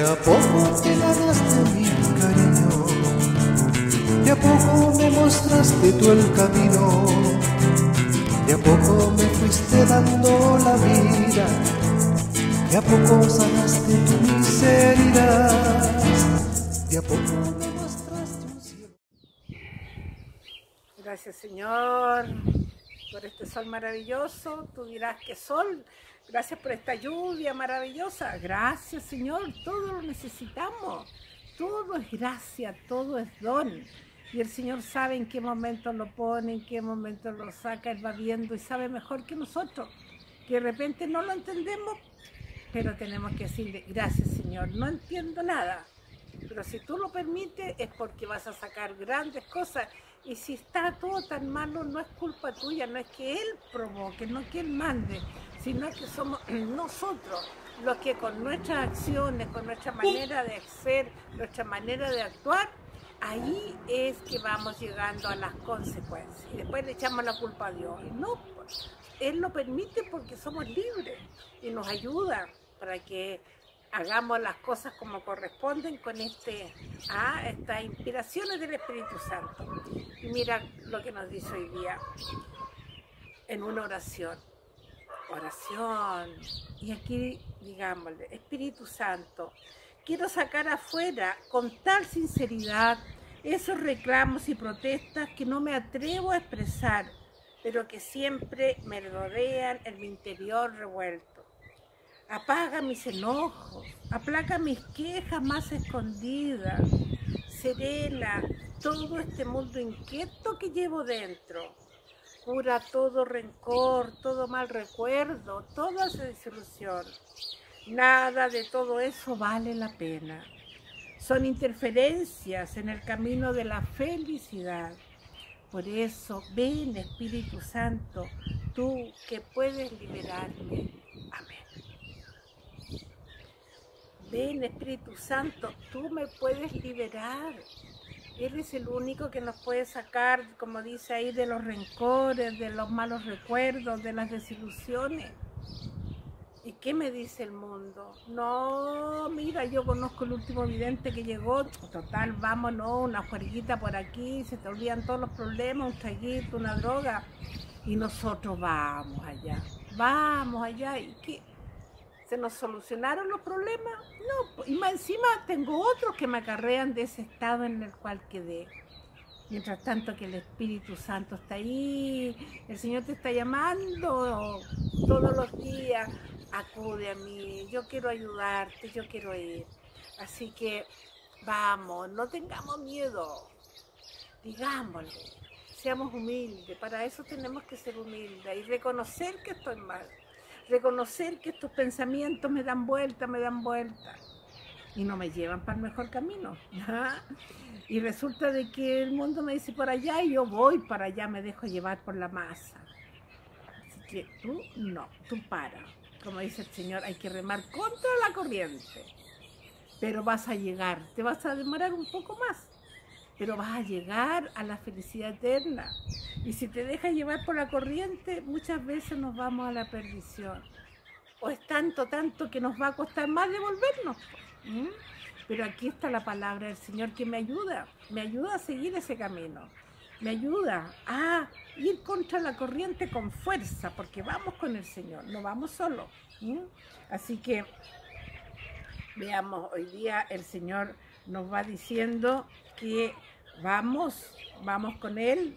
a poco te ganaste mi cariño, de a poco me mostraste tú el camino, de a poco me fuiste dando la vida, de a poco sanaste tu miseria, de a poco me mostraste un cielo. Gracias Señor por este sol maravilloso. Tú dirás que sol. Gracias por esta lluvia maravillosa. Gracias Señor. Todo lo necesitamos. Todo es gracia, todo es don. Y el Señor sabe en qué momento lo pone, en qué momento lo saca. Él va viendo y sabe mejor que nosotros. Que de repente no lo entendemos, pero tenemos que decirle, gracias Señor. No entiendo nada. Pero si tú lo permites es porque vas a sacar grandes cosas y si está todo tan malo, no es culpa tuya, no es que Él provoque, no es que Él mande, sino que somos nosotros los que con nuestras acciones, con nuestra manera de ser, nuestra manera de actuar, ahí es que vamos llegando a las consecuencias. Y después le echamos la culpa a Dios. No, pues, Él lo permite porque somos libres y nos ayuda para que hagamos las cosas como corresponden con este, ah, estas inspiraciones del Espíritu Santo. Y mira lo que nos dice hoy día en una oración. Oración. Y aquí, digámosle, Espíritu Santo, quiero sacar afuera con tal sinceridad esos reclamos y protestas que no me atrevo a expresar, pero que siempre me rodean en mi interior revuelto apaga mis enojos, aplaca mis quejas más escondidas, serena todo este mundo inquieto que llevo dentro. Cura todo rencor, todo mal recuerdo, toda esa desilusión. Nada de todo eso vale la pena. Son interferencias en el camino de la felicidad. Por eso, ven Espíritu Santo, tú que puedes liberarme. Ven Espíritu Santo, tú me puedes liberar. Él es el único que nos puede sacar, como dice ahí, de los rencores, de los malos recuerdos, de las desilusiones. ¿Y qué me dice el mundo? No, mira, yo conozco el último vidente que llegó, total, vámonos, una juerguita por aquí, se te olvidan todos los problemas, un traguito, una droga. Y nosotros vamos allá, vamos allá. ¿Y qué? ¿Se nos solucionaron los problemas? No, y más encima tengo otros que me acarrean de ese estado en el cual quedé. Mientras tanto que el Espíritu Santo está ahí, el Señor te está llamando todos los días, acude a mí, yo quiero ayudarte, yo quiero ir. Así que vamos, no tengamos miedo, digámosle, seamos humildes, para eso tenemos que ser humildes y reconocer que estoy mal reconocer que estos pensamientos me dan vuelta, me dan vuelta y no me llevan para el mejor camino. Y resulta de que el mundo me dice por allá y yo voy para allá, me dejo llevar por la masa. Así que tú no, tú para. Como dice el Señor, hay que remar contra la corriente. Pero vas a llegar, te vas a demorar un poco más, pero vas a llegar a la felicidad eterna. Y si te dejas llevar por la corriente, muchas veces nos vamos a la perdición. O es tanto, tanto que nos va a costar más devolvernos. Pero aquí está la palabra del Señor que me ayuda, me ayuda a seguir ese camino. Me ayuda a ir contra la corriente con fuerza, porque vamos con el Señor, no vamos solo. Así que veamos, hoy día el Señor nos va diciendo que vamos, vamos con Él,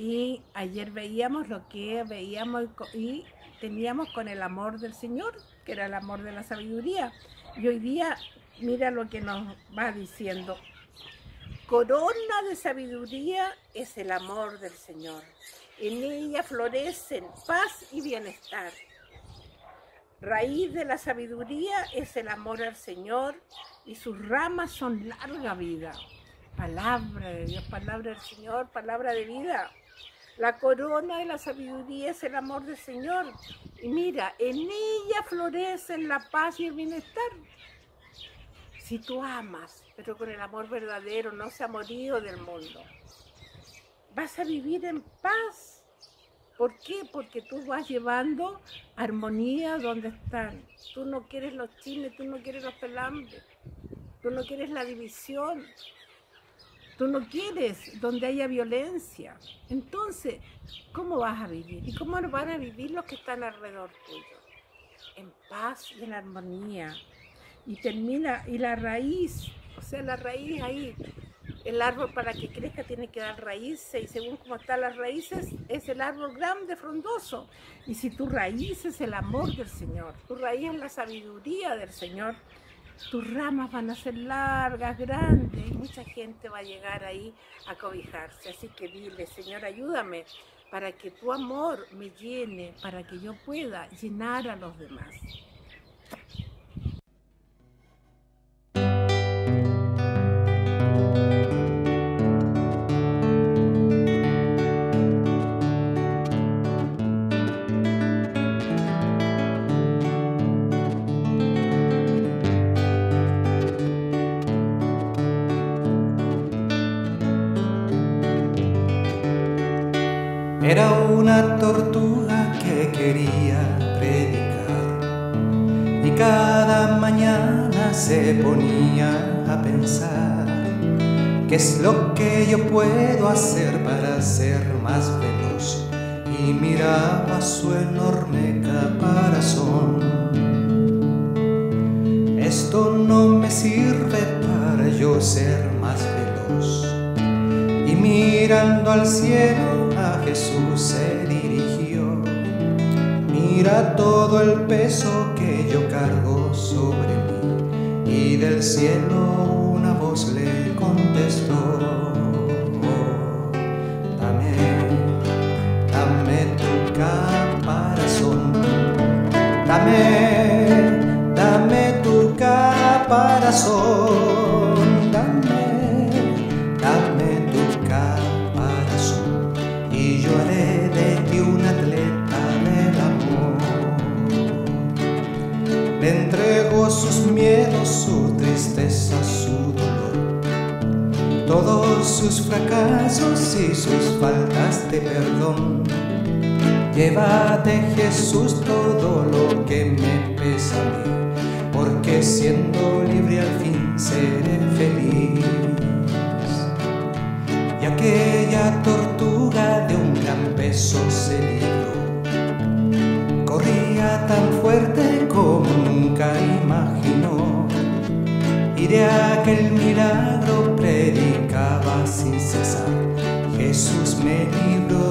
y ayer veíamos lo que veíamos y teníamos con el amor del Señor, que era el amor de la sabiduría. Y hoy día, mira lo que nos va diciendo. Corona de sabiduría es el amor del Señor. En ella florecen paz y bienestar. Raíz de la sabiduría es el amor al Señor y sus ramas son larga vida. Palabra de Dios, palabra del Señor, palabra de vida. La corona de la sabiduría es el amor del Señor. Y mira, en ella florecen la paz y el bienestar. Si tú amas, pero con el amor verdadero, no se ha morido del mundo, vas a vivir en paz, ¿Por qué? Porque tú vas llevando armonía donde están. Tú no quieres los chines, tú no quieres los pelambres, tú no quieres la división, tú no quieres donde haya violencia. Entonces, ¿cómo vas a vivir? ¿Y cómo van a vivir los que están alrededor tuyo? En paz y en armonía. Y termina, y la raíz, o sea, la raíz ahí, el árbol para que crezca tiene que dar raíces y según cómo están las raíces es el árbol grande, frondoso. Y si tu raíz es el amor del Señor, tu raíz es la sabiduría del Señor, tus ramas van a ser largas, grandes y mucha gente va a llegar ahí a cobijarse. Así que dile, Señor, ayúdame para que tu amor me llene, para que yo pueda llenar a los demás. Era una tortuga que quería predicar. Y cada mañana se ponía a pensar qué es lo que yo puedo hacer para ser más veloz y miraba su enorme caparazón. Esto no me sirve para yo ser más veloz. Y mirando al cielo Jesús se dirigió. Mira todo el peso que yo cargo sobre mí. Y del cielo una voz le contestó. dame, dame tu caparazón. Dame, dame tu caparazón. Su tristeza, su dolor, todos sus fracasos y sus faltas de perdón. Llévate Jesús todo lo que me pesa a mí, porque siendo libre al fin seré feliz. Y aquella tortuga de un gran peso se libró, corría tan fuerte como nunca imaginó y de aquel milagro predicaba sin cesar. Jesús me dio